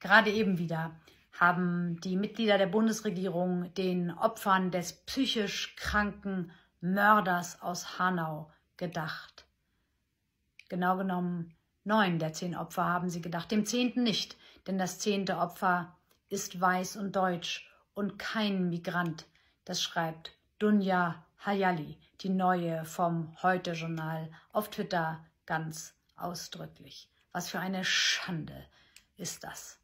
Gerade eben wieder haben die Mitglieder der Bundesregierung den Opfern des psychisch kranken Mörders aus Hanau gedacht. Genau genommen neun der zehn Opfer haben sie gedacht, dem zehnten nicht, denn das zehnte Opfer ist weiß und deutsch und kein Migrant. Das schreibt Dunja Hayali, die neue vom Heute-Journal auf Twitter ganz ausdrücklich. Was für eine Schande ist das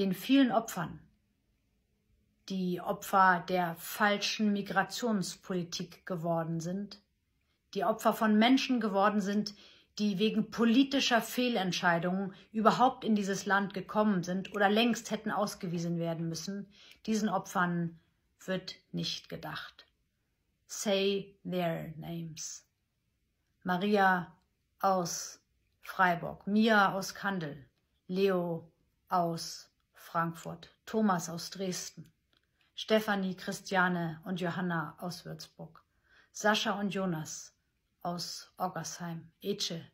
den vielen Opfern, die Opfer der falschen Migrationspolitik geworden sind, die Opfer von Menschen geworden sind, die wegen politischer Fehlentscheidungen überhaupt in dieses Land gekommen sind oder längst hätten ausgewiesen werden müssen, diesen Opfern wird nicht gedacht. Say their names. Maria aus Freiburg, Mia aus Kandel, Leo aus Frankfurt, Thomas aus Dresden, Stefanie, Christiane und Johanna aus Würzburg, Sascha und Jonas aus Oggersheim, Ece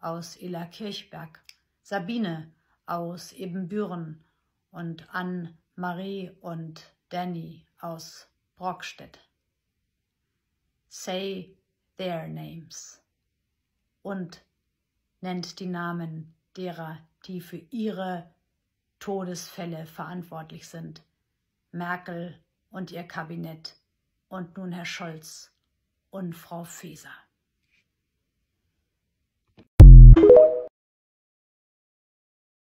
aus Illerkirchberg, Sabine aus Ebenbüren und Anne-Marie und Danny aus Brockstedt. Say their names und nennt die Namen derer, die für ihre Todesfälle verantwortlich sind. Merkel und ihr Kabinett und nun Herr Scholz und Frau Faeser.